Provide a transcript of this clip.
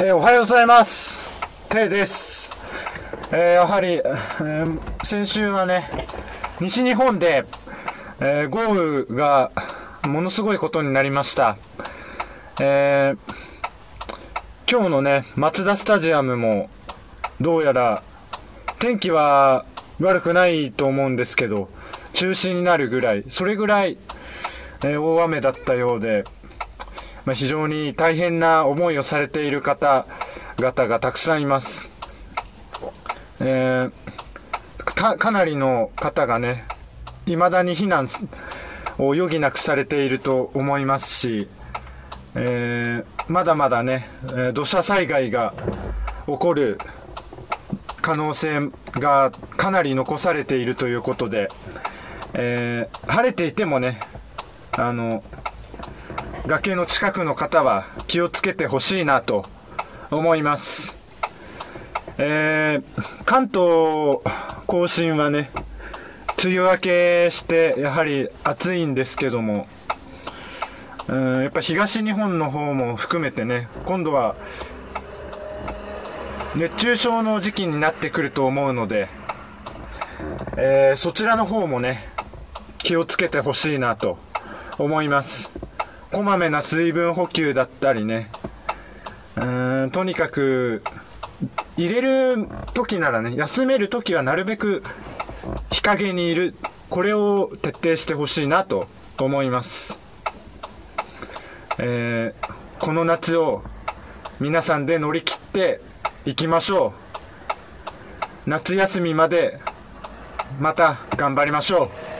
えー、おはようございます。てです、えー、やはり、えー、先週はね西日本で、えー、豪雨がものすごいことになりました、えー、今日のねマツダスタジアムもどうやら天気は悪くないと思うんですけど中止になるぐらいそれぐらい、え、大雨だったようでまあ、非常に大変な思いをされている方々がたくさんいます。えー、かかなりの方がね、いまだに避難を余儀なくされていると思いますし、えー、まだまだね、え土砂災害が起こる可能性がかなり残されているということで、えー、晴れていてもね、あの、崖の近くの方は気をつけてほしいなと思います。えー、関東甲信はね、梅雨明けしてやはり暑いんですけども、うんやっぱ東日本の方も含めてね、今度は熱中症の時期になってくると思うので、えー、そちらの方もね、気をつけてほしいなと思います。こまめな水分補給だったりね。うんとにかく入れる時ならね休める時はなるべく日陰にいる。これを徹底してほしいなと思います、えー、この夏を皆さんで乗り切っていきましょう。夏休みまでまた頑張りましょう。